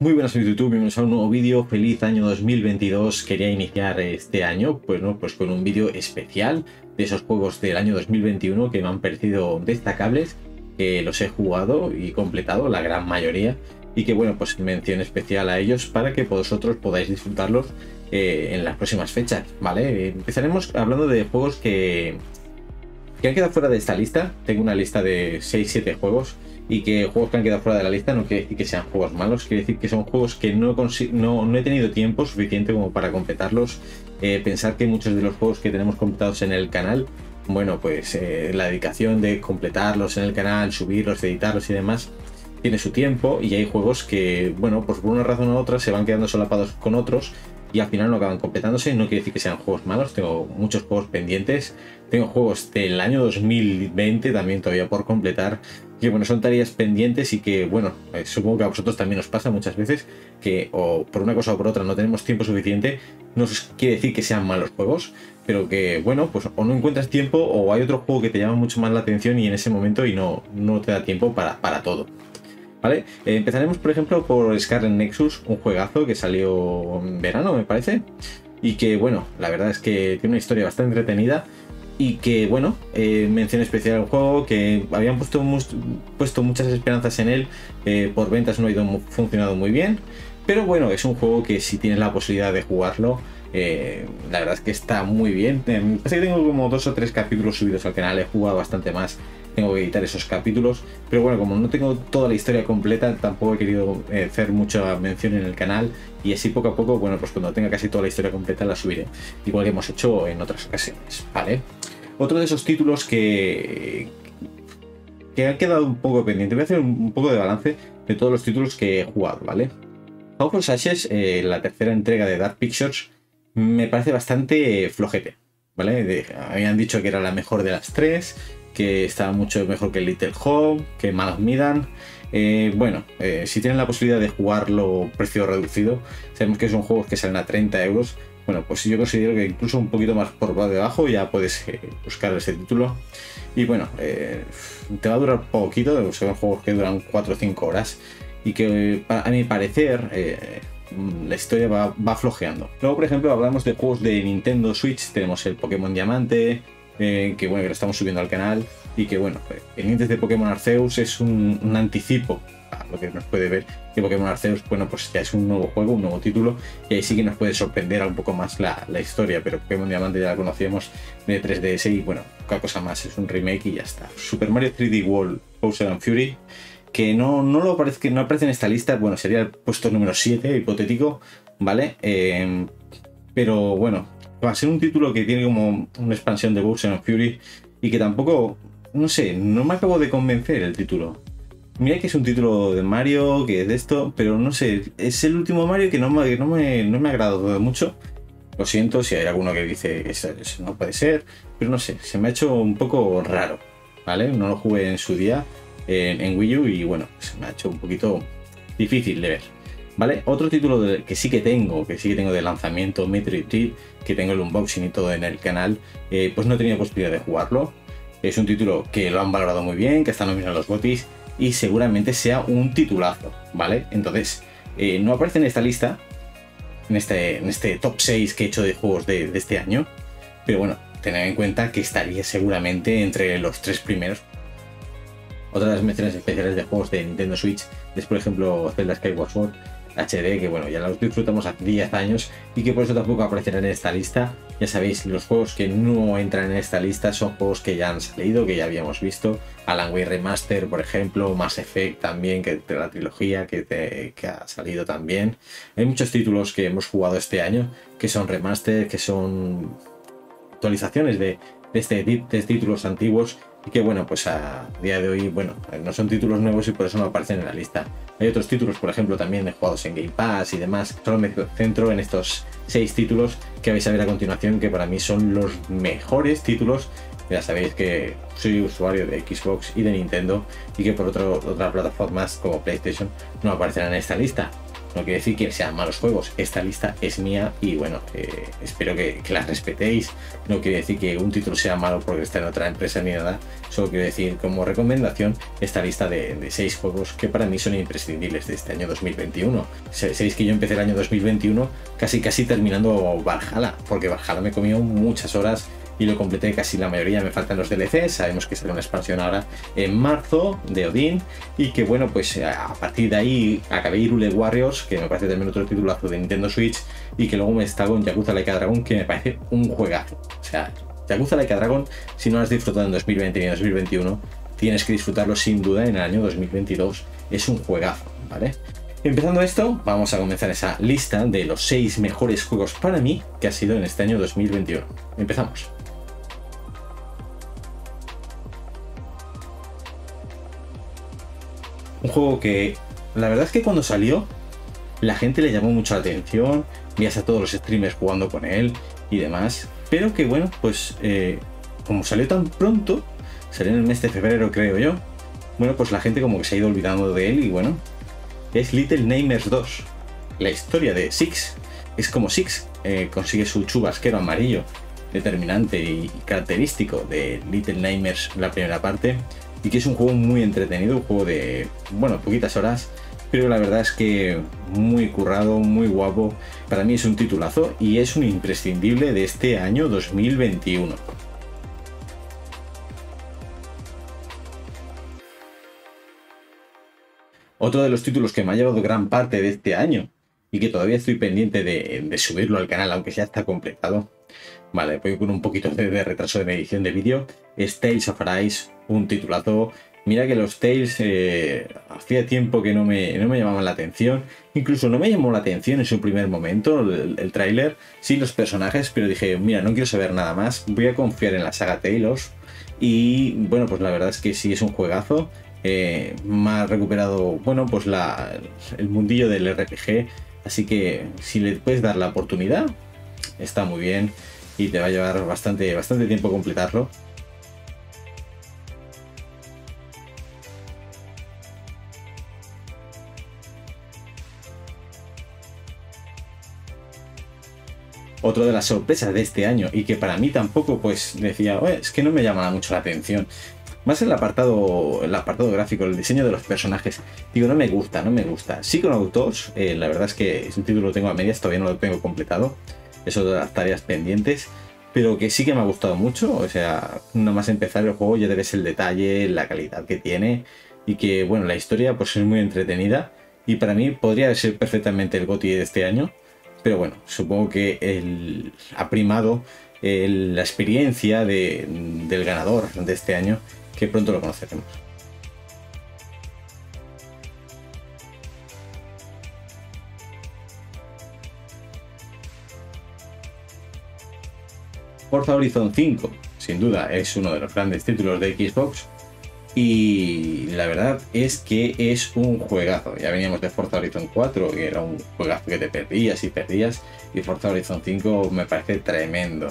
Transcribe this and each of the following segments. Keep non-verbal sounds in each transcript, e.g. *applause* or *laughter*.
Muy buenas a YouTube, bienvenidos a un nuevo vídeo, feliz año 2022, quería iniciar este año pues, ¿no? pues con un vídeo especial de esos juegos del año 2021 que me han parecido destacables, que los he jugado y completado, la gran mayoría, y que bueno, pues mención especial a ellos para que vosotros podáis disfrutarlos eh, en las próximas fechas, ¿vale? Empezaremos hablando de juegos que, que han quedado fuera de esta lista, tengo una lista de 6-7 juegos, y que juegos que han quedado fuera de la lista no quiere decir que sean juegos malos, quiere decir que son juegos que no, no, he tenido tiempo suficiente como para completarlos. Eh, pensar que muchos de los juegos que tenemos completados en el canal, bueno, pues eh, la dedicación de completarlos en el canal, subirlos, editarlos y demás, tiene su tiempo y hay juegos que, bueno, pues por una razón u otra se van quedando solapados con otros y al final no acaban completándose. No quiere decir que sean juegos malos, tengo muchos juegos pendientes. Tengo juegos del año 2020 también todavía por completar que bueno, son tareas pendientes y que, bueno, eh, supongo que a vosotros también os pasa muchas veces que o por una cosa o por otra no tenemos tiempo suficiente, no quiere decir que sean malos juegos, pero que, bueno, pues o no encuentras tiempo o hay otro juego que te llama mucho más la atención y en ese momento y no, no te da tiempo para, para todo. ¿Vale? Eh, empezaremos, por ejemplo, por Scarlet Nexus, un juegazo que salió en verano, me parece, y que, bueno, la verdad es que tiene una historia bastante entretenida y que bueno, eh, mención especial al juego, que habían puesto, puesto muchas esperanzas en él, eh, por ventas no ha ido funcionado muy bien, pero bueno, es un juego que si tienes la posibilidad de jugarlo, eh, la verdad es que está muy bien. Me parece que tengo como dos o tres capítulos subidos al canal, he jugado bastante más, tengo que editar esos capítulos, pero bueno, como no tengo toda la historia completa, tampoco he querido hacer mucha mención en el canal y así poco a poco, bueno, pues cuando tenga casi toda la historia completa la subiré, igual que hemos hecho en otras ocasiones, ¿vale? Otro de esos títulos que, que ha quedado un poco pendiente. Voy a hacer un, poco de balance de todos los títulos que he jugado, ¿vale? House Ashes, eh, la tercera entrega de Dark Pictures, me parece bastante flojete, ¿vale? habían dicho que era la mejor de las tres, que estaba mucho mejor que Little Home, que Man Midan. Eh, bueno, eh, si tienen la posibilidad de jugarlo precio reducido, sabemos que son juegos que salen a 30 euros, bueno, pues yo considero que incluso un poquito más por debajo ya puedes eh, buscar ese título. Y bueno, te va a durar poquito, son juegos que duran 4 o 5 horas y que a mi parecer la historia va, flojeando. Luego, por ejemplo, hablamos de juegos de Nintendo Switch, tenemos el Pokémon Diamante, que bueno, que lo estamos subiendo al canal y que bueno, el índice de Pokémon Arceus es un anticipo lo que nos puede ver que Pokémon Arceus, bueno, pues ya es un nuevo juego, un nuevo título, y ahí sí que nos puede sorprender un poco más la, historia, pero Pokémon Diamante ya la conocíamos de 3DS y bueno, poca cosa más, es un remake y ya está. Super Mario 3D World, Bowser and Fury, que no, no lo aparece, que no aparece en esta lista, bueno, sería el puesto número 7, hipotético, ¿vale? Em, pero bueno, va a ser un título que tiene como una expansión de Bowser and Fury y que tampoco, no sé, no me acabo de convencer el título. Mira que es un título de Mario, que es de esto, pero no sé, es el último Mario que no me, no me, no me ha agradado mucho. Lo siento si hay alguno que dice que eso, no puede ser, pero no sé, se me ha hecho un poco raro, ¿vale? No lo jugué en su día en, Wii U y bueno, se me ha hecho un poquito difícil de ver, ¿vale? Otro título que sí que tengo, que sí que tengo de lanzamiento, Metroid Trip, que tengo el unboxing y todo en el canal, eh, pues no he tenido posibilidad de jugarlo. Es un título que lo han valorado muy bien, que está nominado a los botis y seguramente sea un titulazo, ¿vale? Entonces, eh, no aparece en esta lista, en este, en este top 6 que he hecho de juegos de, este año, pero bueno, tened en cuenta que estaría seguramente entre los tres primeros. Otras menciones especiales de juegos de Nintendo Switch es, por ejemplo, Zelda Skyward Sword, HD, que bueno, ya los disfrutamos hace 10 años y que por eso tampoco aparecerán en esta lista. Ya sabéis, los juegos que no entran en esta lista son juegos que ya han salido, que ya habíamos visto. Alan Wake Remaster, por ejemplo, Mass Effect también, que de la trilogía que, que ha salido también. Hay muchos títulos que hemos jugado este año que son remaster, que son actualizaciones de, de, este, de títulos antiguos y que bueno, pues a día de hoy, bueno, no son títulos nuevos y por eso no aparecen en la lista. Hay otros títulos, por ejemplo, también jugados en Game Pass y demás. Solo me centro en estos seis títulos que vais a ver a continuación, que para mí son los mejores títulos. Ya sabéis que soy usuario de Xbox y de Nintendo y que por otras plataformas como PlayStation no aparecerán en esta lista. No quiere decir que sean malos juegos. Esta lista es mía y bueno, eh, espero que, la respetéis. No quiere decir que un título sea malo porque está en otra empresa ni nada. Solo quiero decir como recomendación esta lista de, de seis juegos que para mí son imprescindibles de este año 2021. Sabéis que yo empecé el año 2021 casi casi terminando Valhalla, porque Valhalla me comió muchas horas y lo completé casi la mayoría, me faltan los DLCs, sabemos que sale una expansión ahora en marzo de Odin y que bueno, pues a partir de ahí acabé Irule Warriors, que me parece también otro titulazo de Nintendo Switch y que luego me está con Yakuza Laika Dragon, que me parece un juegazo. O sea, Yakuza Laika Dragon, si no lo has disfrutado en 2020 y 2021, tienes que disfrutarlo sin duda en el año 2022. Es un juegazo, ¿vale? Empezando esto, vamos a comenzar esa lista de los 6 mejores juegos para mí que ha sido en este año 2021. Empezamos. Un juego que la verdad es que cuando salió la gente le llamó mucho la atención, vías a todos los streamers jugando con él y demás, pero que bueno, pues eh, como salió tan pronto, salió en el mes de febrero creo yo, bueno, pues la gente como que se ha ido olvidando de él y bueno, es Little Namers 2, la historia de Six. Es como Six eh, consigue su chubasquero amarillo determinante y característico de Little Namers la primera parte y que es un juego muy entretenido, un juego de, bueno, poquitas horas, pero la verdad es que muy currado, muy guapo. Para mí es un titulazo y es un imprescindible de este año 2021. Otro de los títulos que me ha llevado gran parte de este año y que todavía estoy pendiente de, subirlo al canal, aunque ya está completado. Vale, voy con un poquito de, retraso de medición de vídeo. Es Tales of Arise, un titulazo. Mira que los Tales eh, hacía tiempo que no me, no me llamaban la atención. Incluso no me llamó la atención en su primer momento el, el tráiler. Sí, los personajes, pero dije, mira, no quiero saber nada más. Voy a confiar en la saga Talos. Y bueno, pues la verdad es que sí es un juegazo. Eh, me ha recuperado, bueno, pues la, el mundillo del RPG. Así que si le puedes dar la oportunidad, está muy bien y te va a llevar bastante, bastante tiempo completarlo. Otro de las sorpresas de este año y que para mí tampoco pues decía, es que no me llama mucho la atención. Más el apartado, el apartado gráfico, el diseño de los personajes. Digo, no me gusta, no me gusta. Sí con autos, eh, la verdad es que un título lo tengo a medias, todavía no lo tengo completado eso de las tareas pendientes, pero que sí que me ha gustado mucho. O sea, nada más empezar el juego ya debes el detalle, la calidad que tiene y que, bueno, la historia pues es muy entretenida y para mí podría ser perfectamente el GOTY de este año, pero bueno, supongo que el, ha primado la experiencia del ganador de este año, que pronto lo conoceremos. Forza Horizon 5, sin duda, es uno de los grandes títulos de Xbox. Y la verdad es que es un juegazo. Ya veníamos de Forza Horizon 4, que era un juegazo que te perdías y perdías. Y Forza Horizon 5 me parece tremendo.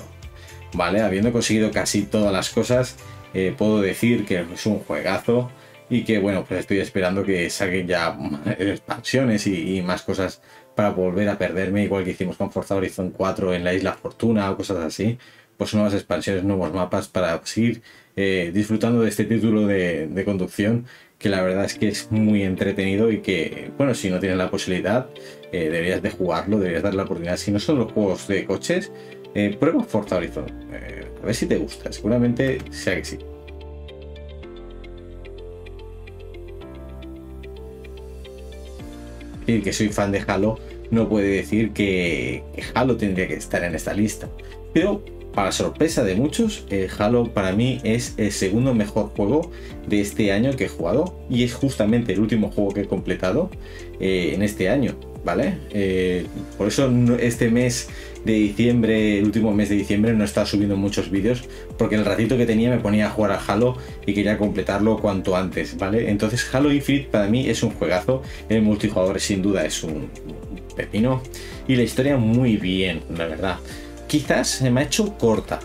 Vale, habiendo conseguido casi todas las cosas, eh, puedo decir que es un juegazo. Y que bueno, pues estoy esperando que salgan ya *laughs* expansiones y, más cosas para volver a perderme, igual que hicimos con Forza Horizon 4 en la Isla Fortuna o cosas así pues nuevas expansiones, nuevos mapas para seguir eh, disfrutando de este título de, conducción que la verdad es que es muy entretenido y que, bueno, si no tienes la posibilidad, eh, deberías de jugarlo, deberías dar la oportunidad. Si no son los juegos de coches, eh, prueba Forza Horizon, a ver si te gusta, seguramente sea que sí. Y que soy fan de Halo no puede decir que, Halo tendría que estar en esta lista. Pero para sorpresa de muchos, el Halo para mí es el segundo mejor juego de este año que he jugado y es justamente el último juego que he completado eh, en este año, ¿vale? Eh, por eso este mes de diciembre, el último mes de diciembre, no he estado subiendo muchos vídeos porque el ratito que tenía me ponía a jugar a Halo y quería completarlo cuanto antes, ¿vale? Entonces Halo Infinite para mí es un juegazo, el multijugador sin duda es un pepino y la historia muy bien, la verdad quizás se me ha hecho corta.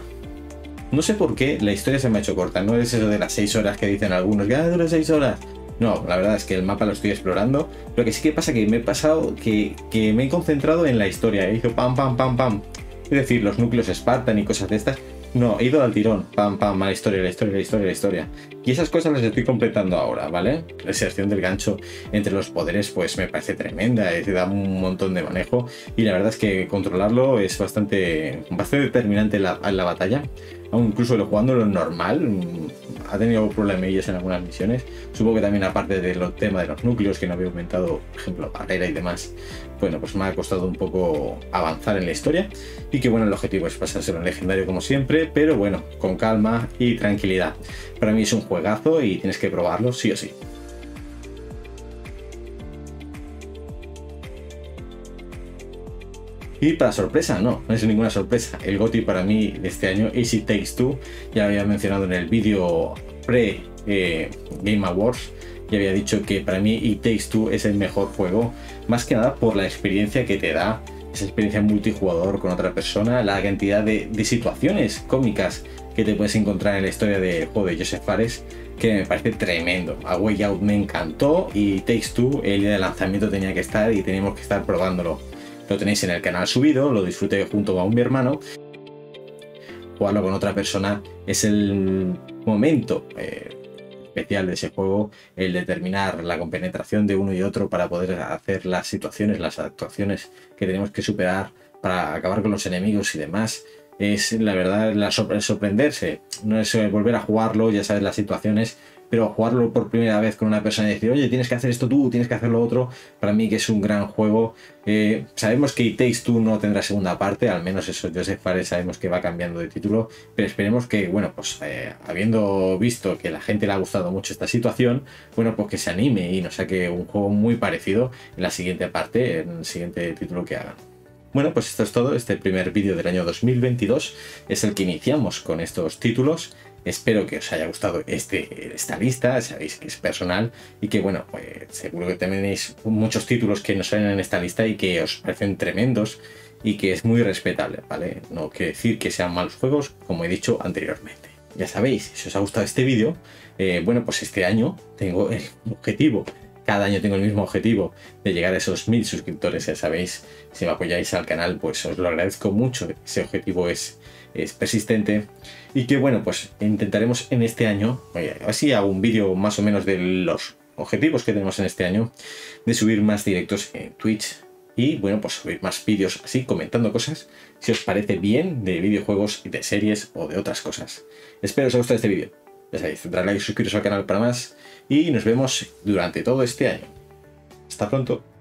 No sé por qué la historia se me ha hecho corta. No es eso de las 6 horas que dicen algunos, que ah, dura 6 horas. No, la verdad es que el mapa lo estoy explorando. Lo que sí que pasa que me he pasado que, me he concentrado en la historia. He dicho pam, pam, pam, pam. Es decir, los núcleos Spartan y cosas de estas. No, he ido al tirón. Pam, pam, la historia, la historia, la historia, la historia. Y esas cosas las estoy completando ahora, ¿vale? La exerción del gancho entre los poderes, pues me parece tremenda. Te da un montón de manejo. Y la verdad es que controlarlo es bastante, bastante determinante en la, batalla. Aún incluso jugándolo normal, ha tenido problemillas en algunas misiones. Supongo que también aparte del tema de los núcleos, que no había aumentado, por ejemplo, barrera y demás, bueno, pues me ha costado un poco avanzar en la historia. Y que bueno, el objetivo es pasárselo en legendario como siempre, pero bueno, con calma y tranquilidad. Para mí es un juegazo y tienes que probarlo sí o sí. Y para sorpresa, no, no es ninguna sorpresa. El GOTI para mí de este año es It Takes Two. Ya había mencionado en el vídeo pre eh, Game Awards. Ya había dicho que para mí It Takes Two es el mejor juego. Más que nada por la experiencia que te da. Esa experiencia multijugador con otra persona. La cantidad de, situaciones cómicas que te puedes encontrar en la historia de juego de Joseph Fares que me parece tremendo. A Way Out me encantó y Takes Two el día de lanzamiento tenía que estar y teníamos que estar probándolo lo tenéis en el canal subido, lo disfruté junto un mi hermano. Jugarlo con otra persona es el momento eh, especial de ese juego, el determinar la compenetración de uno y otro para poder hacer las situaciones, las actuaciones que tenemos que superar para acabar con los enemigos y demás. Es la verdad la sorprenderse, no es eh, volver a jugarlo, ya sabes las situaciones, pero jugarlo por primera vez con una persona y decir, oye, tienes que hacer esto tú, tienes que hacer lo otro, para mí que es un gran juego. Eh, sabemos que It Takes Two no tendrá segunda parte, al menos eso Joseph Fares sabemos que va cambiando de título, pero esperemos que, bueno, pues eh, habiendo visto que la gente le ha gustado mucho esta situación, bueno, pues que se anime y nos saque un juego muy parecido en la siguiente parte, en el siguiente título que hagan. Bueno, pues esto es todo. Este primer vídeo del año 2022 es el que iniciamos con estos títulos. Espero que os haya gustado este, esta lista, sabéis que es personal y que bueno, pues seguro que tenéis muchos títulos que nos salen en esta lista y que os parecen tremendos y que es muy respetable, ¿vale? No quiere decir que sean malos juegos, como he dicho anteriormente. Ya sabéis, si os ha gustado este vídeo, eh, bueno, pues este año tengo el objetivo cada año tengo el mismo objetivo de llegar a esos mil suscriptores, ya sabéis, si me apoyáis al canal, pues os lo agradezco mucho, ese objetivo es, es persistente y que bueno, pues intentaremos en este año, así hago un vídeo más o menos de los objetivos que tenemos en este año, de subir más directos en Twitch y bueno, pues subir más vídeos así comentando cosas, si os parece bien, de videojuegos y de series o de otras cosas. Espero os haya gustado este vídeo. Ya sabéis, darle like y suscribiros al canal para más y nos vemos durante todo este año. Hasta pronto.